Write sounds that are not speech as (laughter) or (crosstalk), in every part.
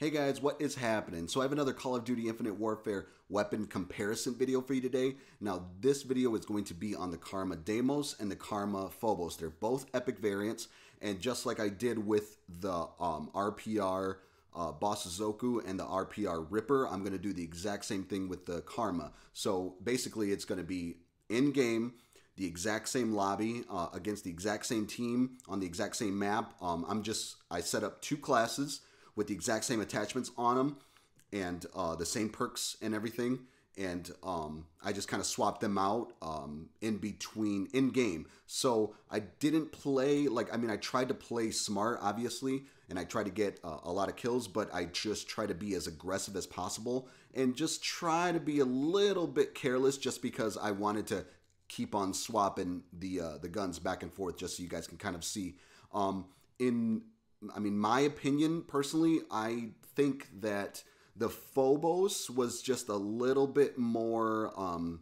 Hey guys, what is happening? So I have another Call of Duty Infinite Warfare weapon comparison video for you today. Now this video is going to be on the Karma Deimos and the Karma Phobos. They're both epic variants and just like I did with the um, RPR uh, Boss Zoku and the RPR Ripper, I'm going to do the exact same thing with the Karma. So basically it's going to be in-game, the exact same lobby uh, against the exact same team on the exact same map. Um, I'm just, I set up two classes with the exact same attachments on them and uh, the same perks and everything. And um, I just kind of swapped them out um, in between in game. So I didn't play like I mean I tried to play smart obviously, and I tried to get uh, a lot of kills, but I just try to be as aggressive as possible and just try to be a little bit careless just because I wanted to keep on swapping the uh, the guns back and forth just so you guys can kind of see. Um, in I mean, my opinion personally, I think that the Phobos was just a little bit more um,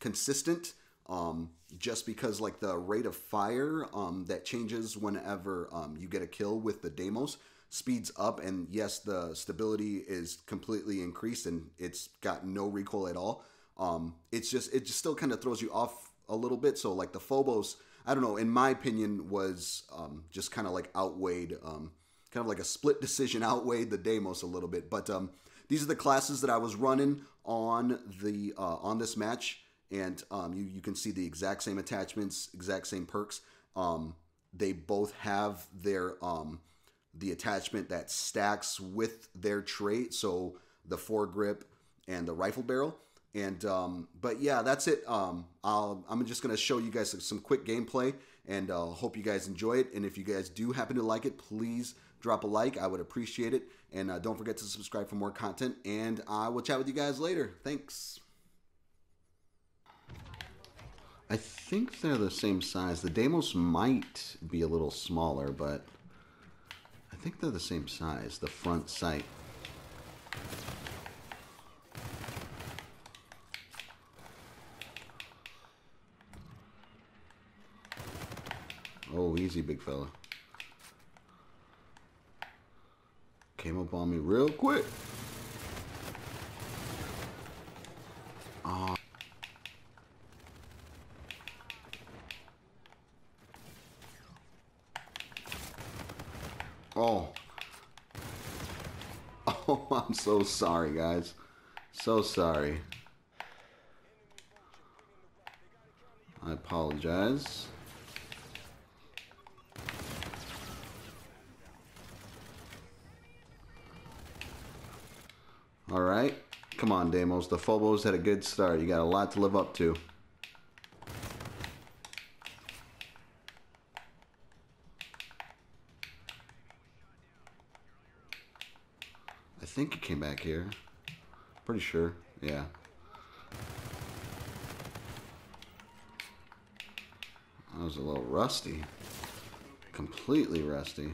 consistent. Um, just because like the rate of fire um, that changes whenever um, you get a kill with the Deimos speeds up, and yes, the stability is completely increased, and it's got no recoil at all. Um, it's just it just still kind of throws you off a little bit. So like the Phobos I don't know, in my opinion, was um, just kind of like outweighed, um, kind of like a split decision outweighed the Deimos a little bit. But um, these are the classes that I was running on the uh, on this match, and um, you you can see the exact same attachments, exact same perks. Um, they both have their um, the attachment that stacks with their trait, so the foregrip and the rifle barrel. And um, but yeah, that's it. Um, I'll, I'm just gonna show you guys some quick gameplay, and uh, hope you guys enjoy it. And if you guys do happen to like it, please drop a like. I would appreciate it. And uh, don't forget to subscribe for more content. And I will chat with you guys later. Thanks. I think they're the same size. The Deimos might be a little smaller, but I think they're the same size. The front sight. Oh, easy, big fella. Came up on me real quick. Ah. Oh. Oh. (laughs) Oh, I'm so sorry, guys. So sorry. I apologize. All right. Come on, Deimos. The Phobos had a good start. You got a lot to live up to. I think he came back here. Pretty sure. Yeah. I was a little rusty. Completely rusty.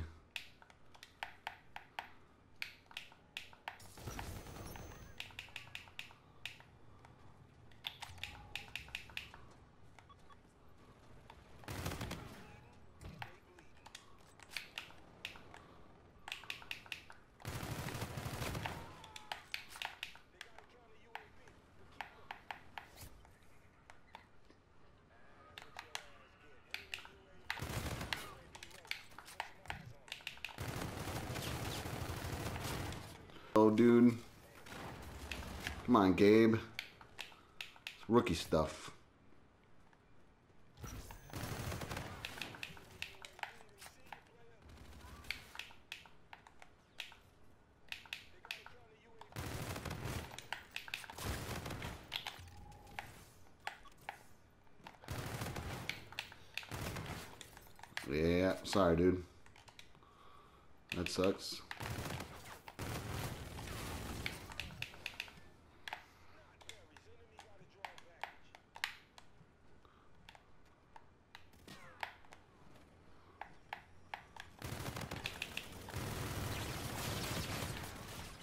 Oh, dude. Come on, Gabe. It's rookie stuff. Yeah, sorry, dude. That sucks.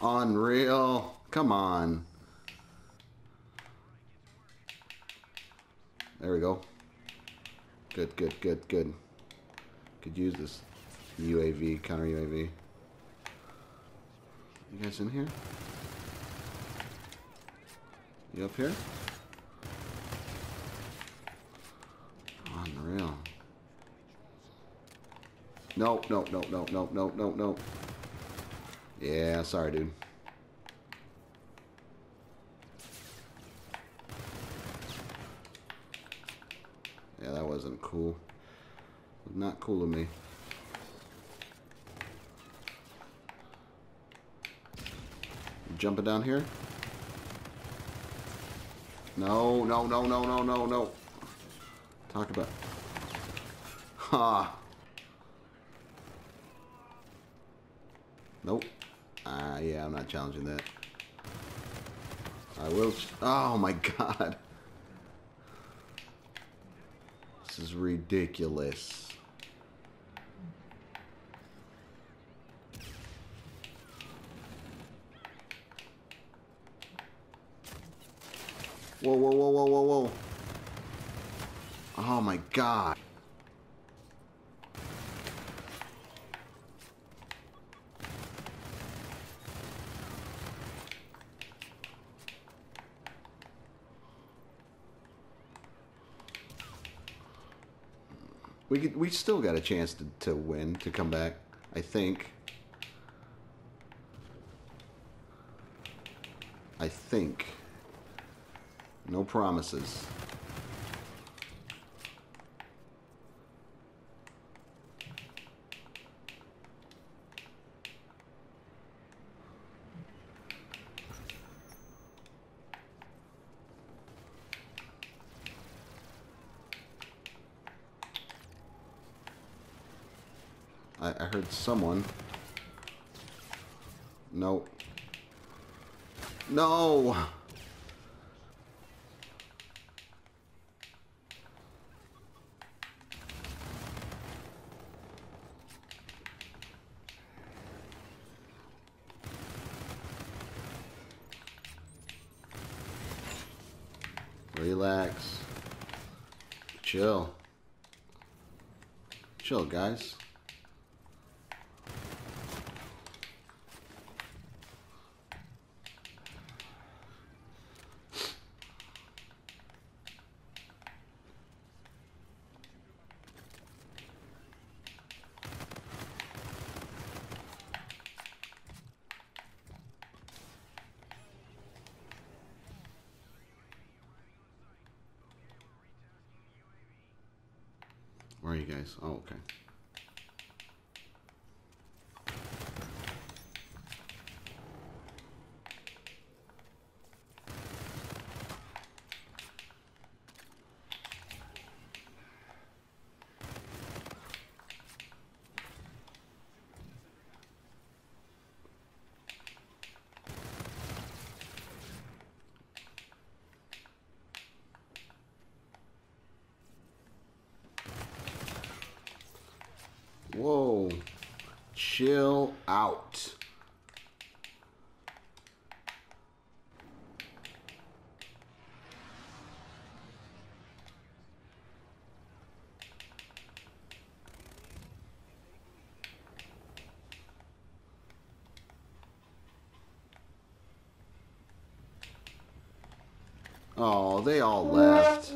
Unreal. Come on. There we go. Good, good, good, good. Could use this UAV, counter UAV. You guys in here? You up here? Unreal. No, no, no, no, no, no, no, no. Yeah, sorry, dude. Yeah, that wasn't cool. Not cool of me. Jumping down here? No, no, no, no, no, no, no. Talk about... Ha! Nope. Uh, yeah, I'm not challenging that. I will... Oh, my (laughs) God. This is ridiculous. Whoa, whoa, whoa, whoa, whoa, whoa. Oh my god. We could, we still got a chance to, to win, to come back, I think. I think. No promises. I, I heard someone. No. No! Relax. Chill. Chill, guys. Are you guys? Oh, okay. Whoa. Chill out. Oh, they all left.